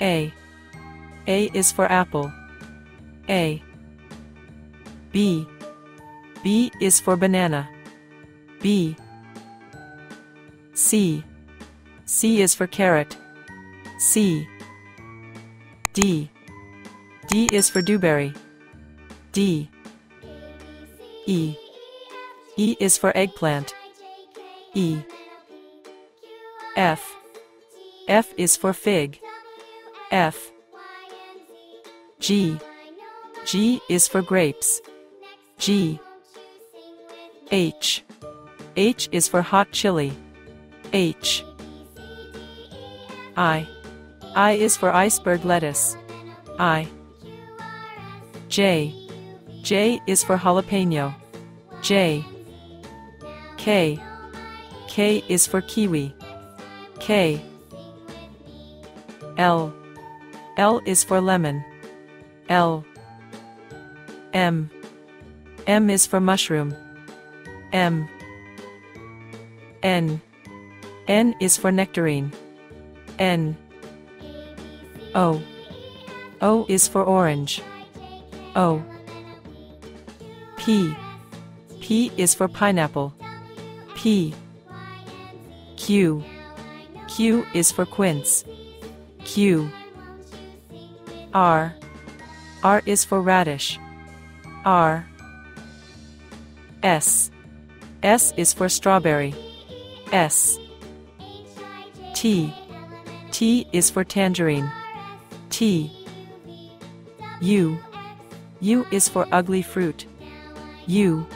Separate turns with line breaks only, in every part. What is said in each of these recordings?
A. A is for apple. A. B. B is for banana. B. C. C is for carrot. C. D. D is for dewberry. D. E. E is for eggplant. E. F. F is for fig. F. G. G is for grapes. G. H. H is for hot chili. H. I. I is for iceberg lettuce. I. J. J is for jalapeno. J. K. K is for kiwi. K. L. L is for lemon. L. M. M is for mushroom. M. N. N is for nectarine. N. O. O is for orange. O. P. P is for pineapple. P. Q. Q is for quince. Q. R. R is for radish. R. S. S is for strawberry. S. T. T is for tangerine. T. U. U is for ugly fruit. U.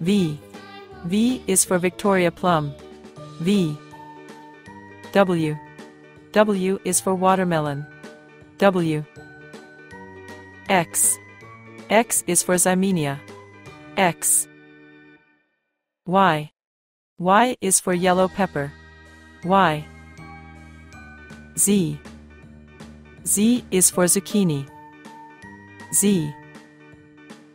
V. V is for Victoria plum. V. W. W is for watermelon. W. X. X is for Ximenia. X. Y. Y is for yellow pepper. Y. Z. Z is for zucchini. Z.